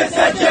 Sete, sete.